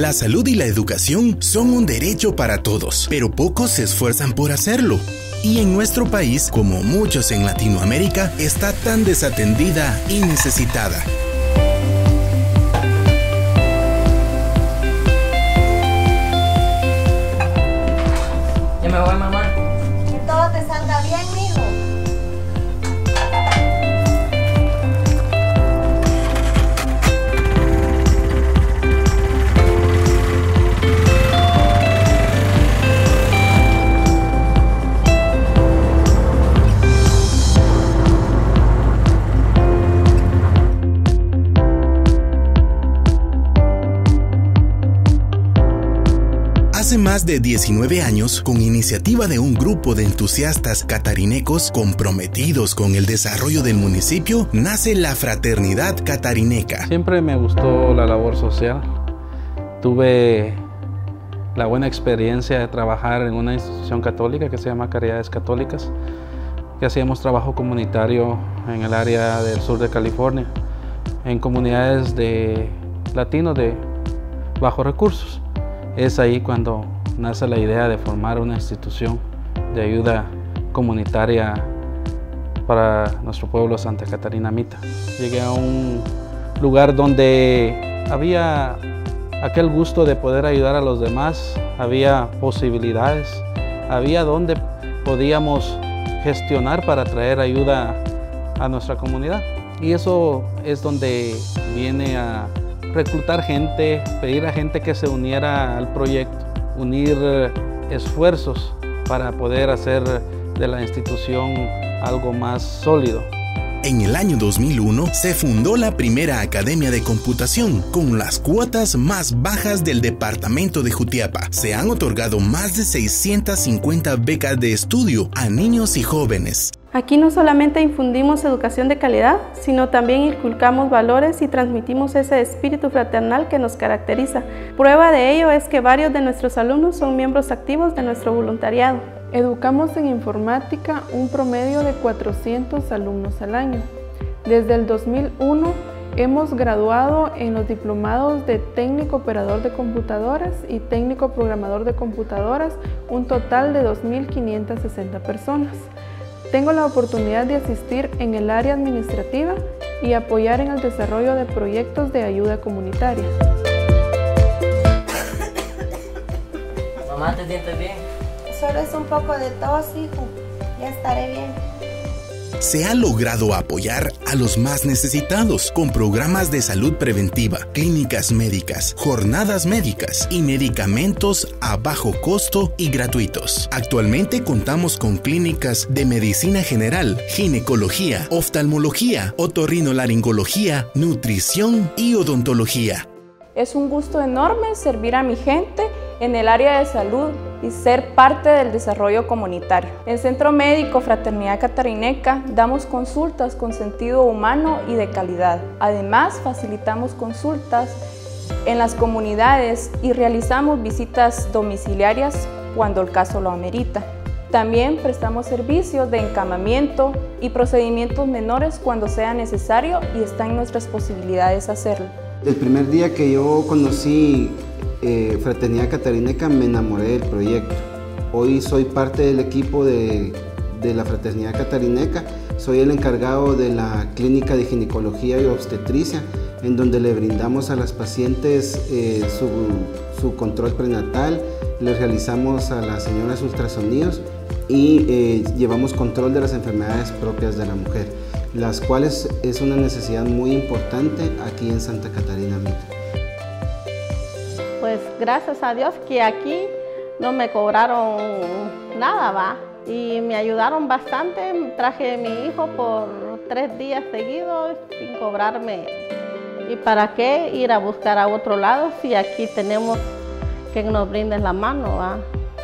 La salud y la educación son un derecho para todos, pero pocos se esfuerzan por hacerlo. Y en nuestro país, como muchos en Latinoamérica, está tan desatendida y necesitada. Hace más de 19 años, con iniciativa de un grupo de entusiastas catarinecos comprometidos con el desarrollo del municipio, nace la Fraternidad Catarineca. Siempre me gustó la labor social. Tuve la buena experiencia de trabajar en una institución católica que se llama Caridades Católicas, que hacíamos trabajo comunitario en el área del sur de California, en comunidades de latinos de bajos recursos. Es ahí cuando nace la idea de formar una institución de ayuda comunitaria para nuestro pueblo Santa Catarina Mita. Llegué a un lugar donde había aquel gusto de poder ayudar a los demás, había posibilidades, había donde podíamos gestionar para traer ayuda a nuestra comunidad. Y eso es donde viene a reclutar gente, pedir a gente que se uniera al proyecto, unir esfuerzos para poder hacer de la institución algo más sólido. En el año 2001 se fundó la primera Academia de Computación con las cuotas más bajas del departamento de Jutiapa. Se han otorgado más de 650 becas de estudio a niños y jóvenes. Aquí no solamente infundimos educación de calidad, sino también inculcamos valores y transmitimos ese espíritu fraternal que nos caracteriza. Prueba de ello es que varios de nuestros alumnos son miembros activos de nuestro voluntariado. Educamos en informática un promedio de 400 alumnos al año. Desde el 2001 hemos graduado en los diplomados de técnico operador de computadoras y técnico programador de computadoras, un total de 2.560 personas. Tengo la oportunidad de asistir en el área administrativa y apoyar en el desarrollo de proyectos de ayuda comunitaria. Mamá, ¿te sientes bien? Solo es un poco de tos, hijo. Ya estaré bien se ha logrado apoyar a los más necesitados con programas de salud preventiva, clínicas médicas, jornadas médicas y medicamentos a bajo costo y gratuitos. Actualmente contamos con clínicas de medicina general, ginecología, oftalmología, otorrinolaringología, nutrición y odontología. Es un gusto enorme servir a mi gente en el área de salud y ser parte del desarrollo comunitario. En Centro Médico Fraternidad Catarineca damos consultas con sentido humano y de calidad. Además, facilitamos consultas en las comunidades y realizamos visitas domiciliarias cuando el caso lo amerita. También prestamos servicios de encamamiento y procedimientos menores cuando sea necesario y está en nuestras posibilidades hacerlo. El primer día que yo conocí eh, Fraternidad Catarineca me enamoré del proyecto. Hoy soy parte del equipo de, la Fraternidad Catarineca. Soy el encargado de la clínica de ginecología y obstetricia, en donde le brindamos a las pacientes eh, su, control prenatal, les realizamos a las señoras ultrasonidos y eh, llevamos control de las enfermedades propias de la mujer, las cuales es una necesidad muy importante aquí en Santa Catarina Mita gracias a Dios que aquí no me cobraron nada, va. Y me ayudaron bastante, traje a mi hijo por tres días seguidos sin cobrarme. ¿Y para qué ir a buscar a otro lado si aquí tenemos que nos brinden la mano, va?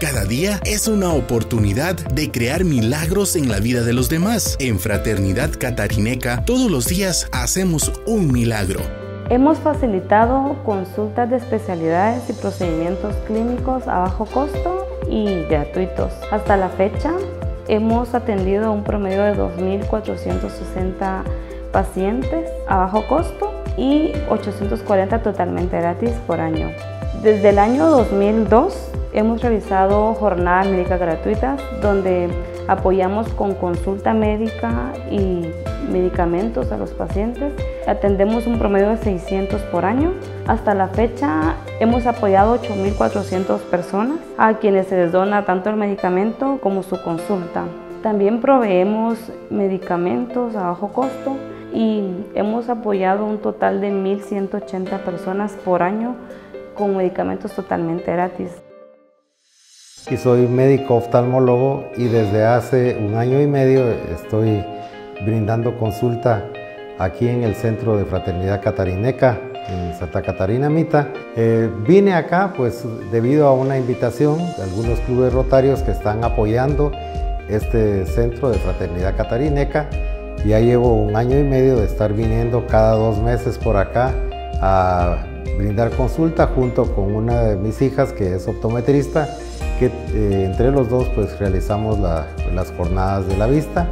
Cada día es una oportunidad de crear milagros en la vida de los demás. En Fraternidad Catarineca, todos los días hacemos un milagro. Hemos facilitado consultas de especialidades y procedimientos clínicos a bajo costo y gratuitos. Hasta la fecha hemos atendido un promedio de 2.460 pacientes a bajo costo y 840 totalmente gratis por año. Desde el año 2002 hemos realizado jornadas médicas gratuitas donde apoyamos con consulta médica y medicamentos a los pacientes. Atendemos un promedio de 600 por año. Hasta la fecha hemos apoyado 8.400 personas a quienes se les dona tanto el medicamento como su consulta. También proveemos medicamentos a bajo costo y hemos apoyado un total de 1.180 personas por año con medicamentos totalmente gratis. Y soy médico oftalmólogo y desde hace un año y medio estoy brindando consulta aquí en el Centro de Fraternidad Catarineca en Santa Catarina Mita. Eh, vine acá pues debido a una invitación de algunos clubes rotarios que están apoyando este Centro de Fraternidad Catarineca. Ya llevo un año y medio de estar viniendo cada dos meses por acá a brindar consulta junto con una de mis hijas que es optometrista que eh, entre los dos pues realizamos las jornadas de la vista.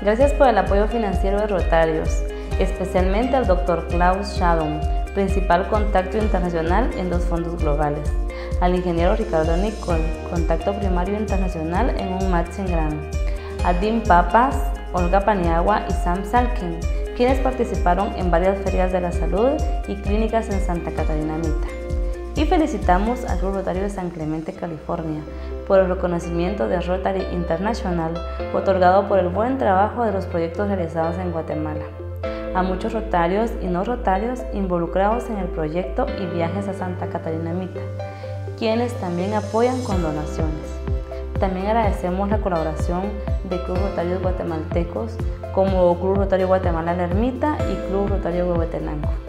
Gracias por el apoyo financiero de Rotarios, especialmente al Dr. Klaus Schadon, principal contacto internacional en los fondos globales, al ingeniero Ricardo Nicol, contacto primario internacional en un Matching Grant, a Dean Papas, Olga Paniagua y Sam Salkin, quienes participaron en varias ferias de la salud y clínicas en Santa Catarina Mita. Y felicitamos al Club Rotario de San Clemente, California, por el reconocimiento de Rotary International otorgado por el buen trabajo de los proyectos realizados en Guatemala. A muchos rotarios y no rotarios involucrados en el proyecto y viajes a Santa Catarina Mita, quienes también apoyan con donaciones. También agradecemos la colaboración de Club Rotarios Guatemaltecos como Club Rotario Guatemala La Ermita y Club Rotario Huehuetenango.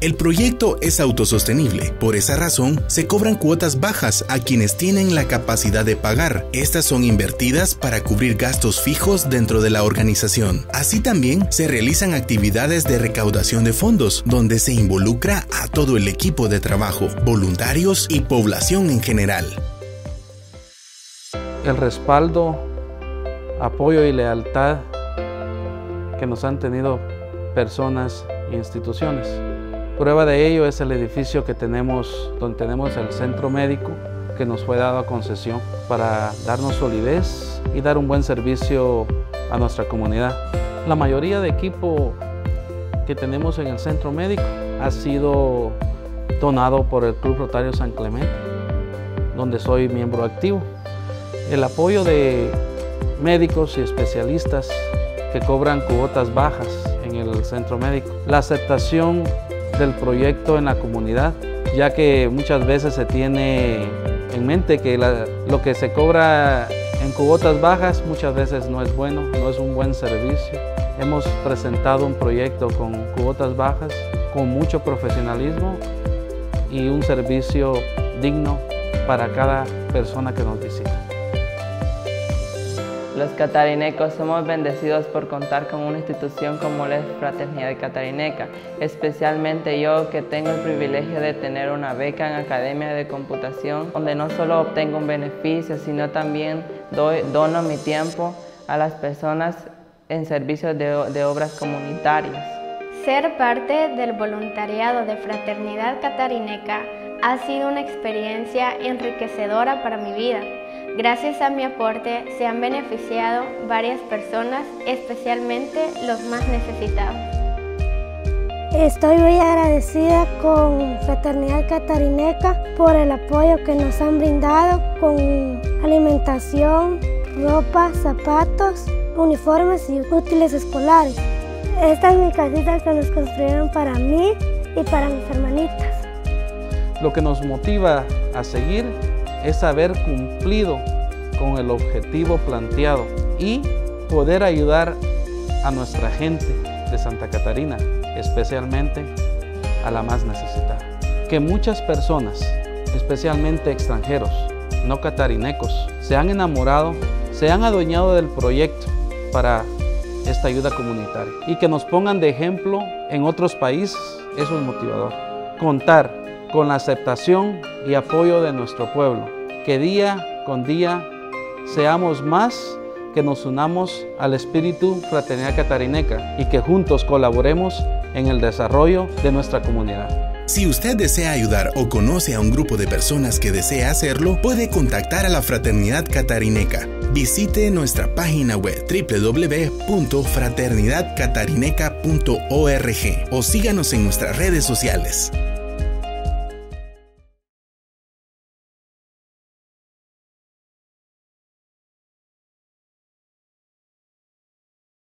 El proyecto es autosostenible, por esa razón se cobran cuotas bajas a quienes tienen la capacidad de pagar. Estas son invertidas para cubrir gastos fijos dentro de la organización. Así también se realizan actividades de recaudación de fondos, donde se involucra a todo el equipo de trabajo, voluntarios y población en general. El respaldo, apoyo y lealtad que nos han tenido personas e instituciones. Prueba de ello es el edificio que tenemos, donde tenemos el centro médico que nos fue dado a concesión para darnos solidez y dar un buen servicio a nuestra comunidad. La mayoría de equipo que tenemos en el centro médico ha sido donado por el Club Rotario San Clemente, donde soy miembro activo. El apoyo de médicos y especialistas que cobran cuotas bajas en el centro médico. La aceptación del proyecto en la comunidad, ya que muchas veces se tiene en mente que lo que se cobra en cuotas bajas muchas veces no es bueno, no es un buen servicio. Hemos presentado un proyecto con cuotas bajas, con mucho profesionalismo y un servicio digno para cada persona que nos visita. Los catarinecos somos bendecidos por contar con una institución como la Fraternidad Catarineca, especialmente yo que tengo el privilegio de tener una beca en Academia de Computación, donde no solo obtengo un beneficio, sino también doy, dono mi tiempo a las personas en servicios de, de obras comunitarias. Ser parte del voluntariado de Fraternidad Catarineca ha sido una experiencia enriquecedora para mi vida Gracias a mi aporte se han beneficiado varias personas, especialmente los más necesitados. Estoy muy agradecida con Fraternidad Catarineca por el apoyo que nos han brindado con alimentación, ropa, zapatos, uniformes y útiles escolares. Esta es mi casita que nos construyeron para mí y para mis hermanitas. Lo que nos motiva a seguir es haber cumplido con el objetivo planteado y poder ayudar a nuestra gente de Santa Catarina, especialmente a la más necesitada. Que muchas personas, especialmente extranjeros, no catarinecos, se han enamorado, se han adueñado del proyecto para esta ayuda comunitaria y que nos pongan de ejemplo en otros países, eso es motivador. Contar con la aceptación y apoyo de nuestro pueblo, que día con día seamos más que nos unamos al espíritu Fraternidad Catarineca y que juntos colaboremos en el desarrollo de nuestra comunidad. Si usted desea ayudar o conoce a un grupo de personas que desea hacerlo, puede contactar a la Fraternidad Catarineca. Visite nuestra página web www.fraternidadcatarineca.org o síganos en nuestras redes sociales.